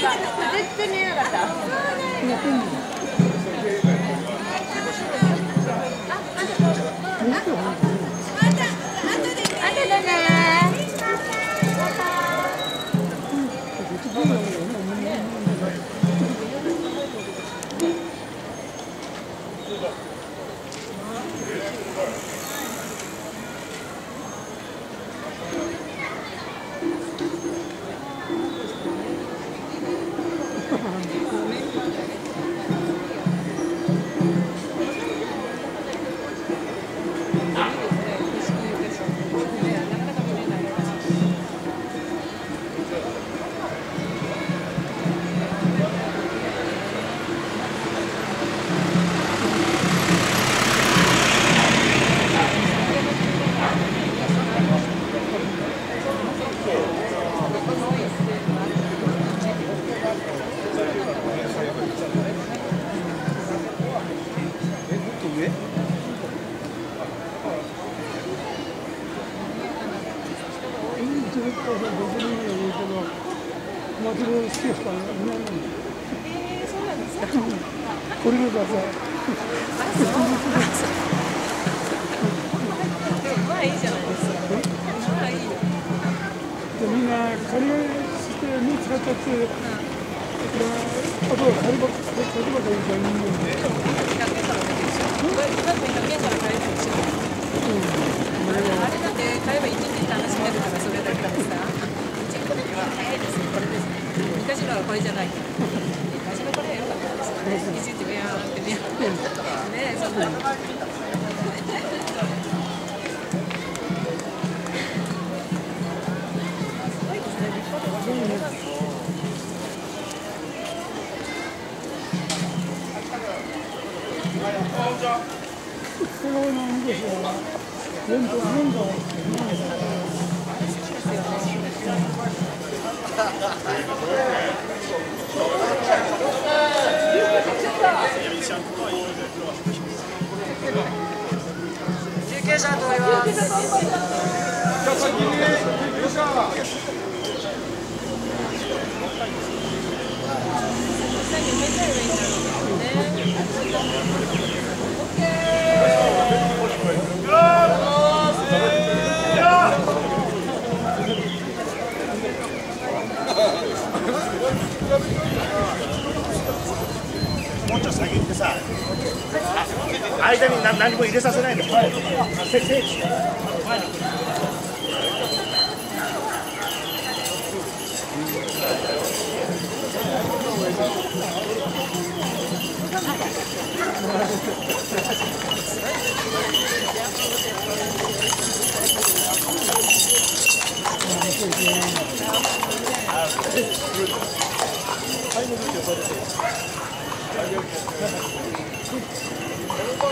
絶対見えなかった。見てください、僕にも言うけど、まあ、自好きですからね、ない。えー、そうなんですか。これでださい。いいい。いい。みんな、借りして、見つっちゃって。あとは、借りば、借りばかりいゃいいんで。百円から借りるでしょ。百円から借りるでしょ。うん。めちゃいいんだろうね。間に何何も入れさせないの。はい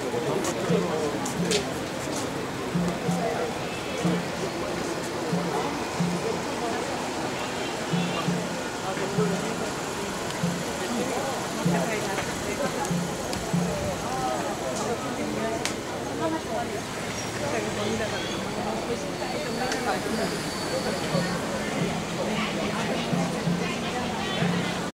ありがとう。最後